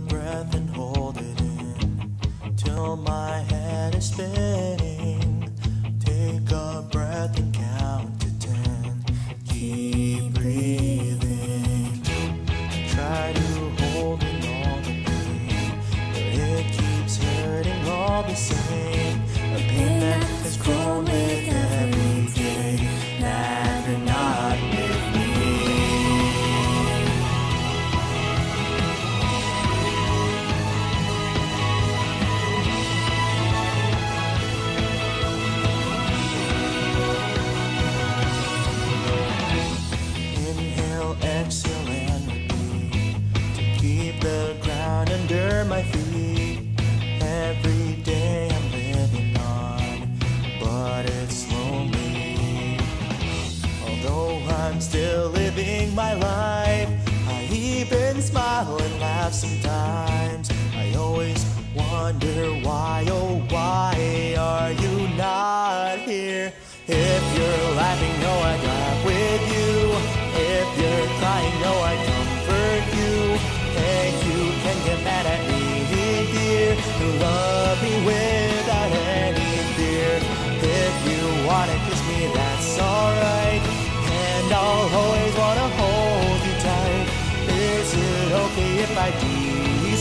breath and hold it in till my head is spinning. Take a breath and count to ten. Keep breathing. Try to hold in all the pain, but it keeps hurting all the same. excellent would be to keep the ground under my feet. Every day I'm living on, but it's lonely. Although I'm still living my life, I even smile and laugh sometimes. I always wonder why, oh, why are you not here?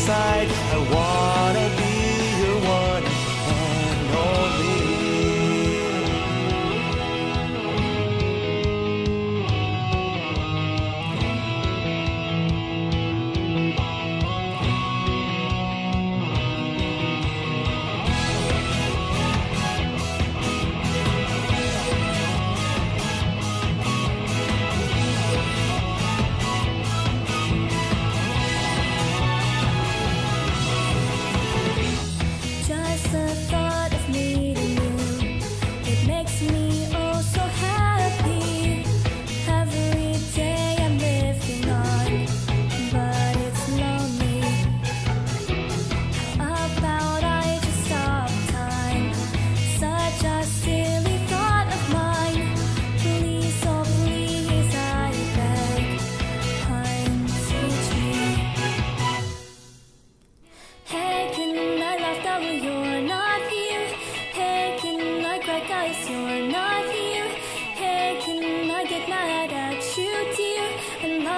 I wanna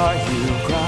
are you crying?